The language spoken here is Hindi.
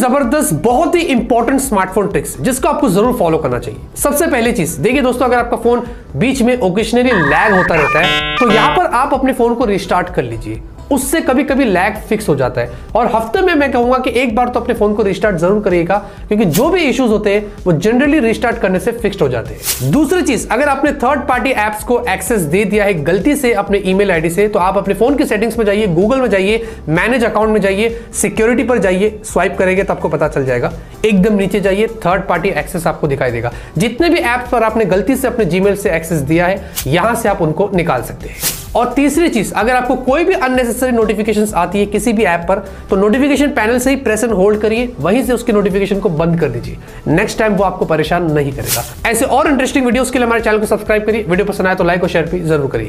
ज़बरदस्त, बहुत ही इंपॉर्टेंट स्मार्टफ़ोन ट्रिक्स जिसको आपको ज़रूर फॉलो करना चाहिए। सबसे पहली चीज़, देखिए दोस्तों, अगर आपका फ़ोन बीच में ओकेशनली लैग होता रहता है तो यहाँ पर आप अपने फ़ोन को रिस्टार्ट कर लीजिए। उससे कभी कभी लैग फिक्स हो जाता है। और हफ़्ते में मैं कहूँगा कि एक बार तो अपने फ़ोन को रिस्टार्ट ज़रूर करिएगा, क्योंकि जो भी इश्यूज़ होते हैं, वो जनरली रिस्टार्ट करने से फिक्स्ड हो जाते हैं। दूसरी चीज़, अगर आपने थर्ड पार्टी एप्स को एक्सेस दे दिया है, गलती से अपने ईमेल आईडी से तो आप अपने फ़ोन की सेटिंग्स में जाइए गूगल में जाइए मैनेज अकाउंट में जाइए सिक्योरिटी पर जाइए स्वाइप करेंगे तो आपको पता चल जाएगा। एकदम नीचे जाइए थर्ड पार्टी एक्सेस आपको दिखाई देगा। जितने भी एप्स पर आपने गलती से अपने जीमेल से एक्सेस दिया है, यहाँ से आप उनको निकाल सकते हैं। और तीसरी चीज़, अगर आपको कोई भी अननेसेसरी नोटिफिकेशन आती है किसी भी ऐप पर तो नोटिफिकेशन पैनल से ही प्रेस एंड होल्ड करिए, वहीं से उसकी नोटिफिकेशन को बंद कर दीजिए। नेक्स्ट टाइम वो आपको परेशान नहीं करेगा। ऐसे और इंटरेस्टिंग वीडियोस के लिए हमारे चैनल को सब्सक्राइब करिए। वीडियो पसंद आए तो लाइक और शेयर भी ज़रूर करिए।